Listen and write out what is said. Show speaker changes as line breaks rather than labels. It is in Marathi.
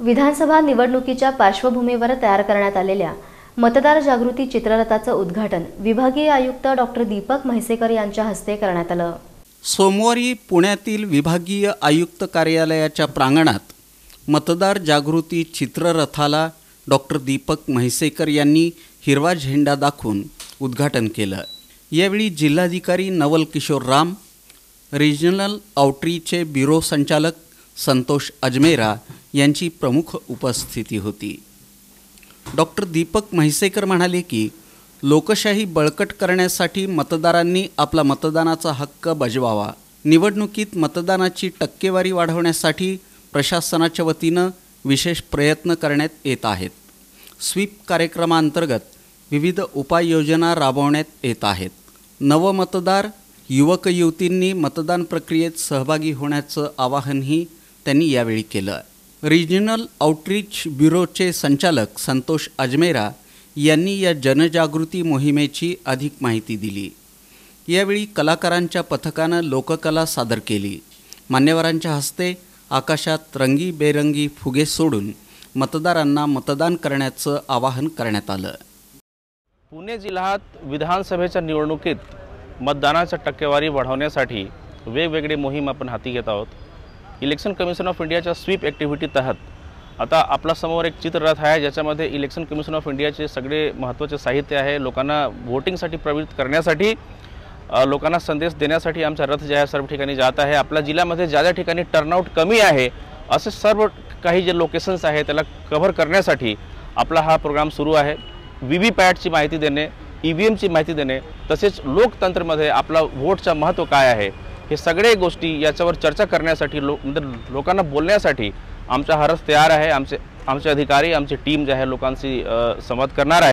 विधानसभा निवडणुकीच्या पार्श्वभूमीवर तयार करण्यात आलेल्या मतदार जागृती चित्ररथाचं उद्घाटन विभागीय आयुक्त डॉक्टर दीपक म्हैसेकर यांच्या हस्ते करण्यात आलं.
सोमवारी पुण्यातील विभागीय आयुक्त कार्यालयाच्या प्रांगणात मतदार जागृती चित्ररथाला डॉक्टर दीपक म्हैसेकर यांनी हिरवा झेंडा दाखवून उद्घाटन केलं. यावेळी जिल्हाधिकारी नवल किशोर राम रिजनल आउटरीचे ब्युरो संचालक संतोष अजमेरा यांची प्रमुख उपस्थिती होती. डॉक्टर दीपक म्हैसेकर म्हणाले की लोकशाही बळकट करण्यासाठी मतदारांनी आपला मतदानाचा हक्क बजवावा. निवडणुकीत मतदानाची टक्केवारी वाढवण्यासाठी प्रशासनाच्या वतीनं विशेष प्रयत्न करण्यात येत आहेत. स्वीप कार्यक्रमांतर्गत विविध उपाययोजना राबवण्यात येत आहेत. नवमतदार युवक युवतींनी मतदान प्रक्रियेत सहभागी होण्याचं आवाहनही त्यांनी यावेळी केलं. रिजनल आउटरीच ब्युरोचे संचालक संतोष अजमेरा यांनी या जनजागृती मोहिमेची अधिक माहिती दिली. यावेळी कलाकारांच्या पथकानं लोककला सादर केली. मान्यवरांच्या हस्ते आकाशात रंगीबेरंगी फुगे सोडून मतदारांना मतदान करण्याचं आवाहन करण्यात आलं.
पुणे जिल्ह्यात विधानसभेच्या निवडणुकीत मतदानाच्या टक्केवारी वाढवण्यासाठी वेगवेगळी मोहीम आपण हाती घेत आहोत. इलेक्शन कमिशन ऑफ इंडियाच्या स्वीप ॲक्टिव्हिटी तहत. आता आपल्यासमोर एक चित्ररथ आहे ज्याच्यामध्ये इलेक्शन कमिशन ऑफ इंडियाचे सगळे महत्त्वाचे साहित्य आहे लोकांना वोटिंगसाठी प्रवृत्त करण्यासाठी लोकांना संदेश देण्यासाठी आमचा रथ जे आहे सर्व ठिकाणी जात आहे. आपल्या जिल्ह्यामध्ये ज्या ज्या ठिकाणी टर्नआउट कमी आहे असे सर्व काही जे लोकेशन्स आहे त्याला कव्हर करण्यासाठी आपला हा प्रोग्राम सुरू आहे. व्ही व्ही पॅटची माहिती देणे ई व्ही एमची माहिती देणे तसेच लोकतंत्रमध्ये आपला व्होटचं महत्त्व काय आहे हे सगळे गोष्टी याच्यावर चर्चा करण्यासाठी लो म्हणजे लोकांना बोलण्यासाठी आमचा हरस तयार आहे. आमचे आमचे अधिकारी आमची टीम जे आहे लोकांशी संवाद करणार आहे.